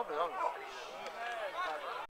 óbvio, óbvio.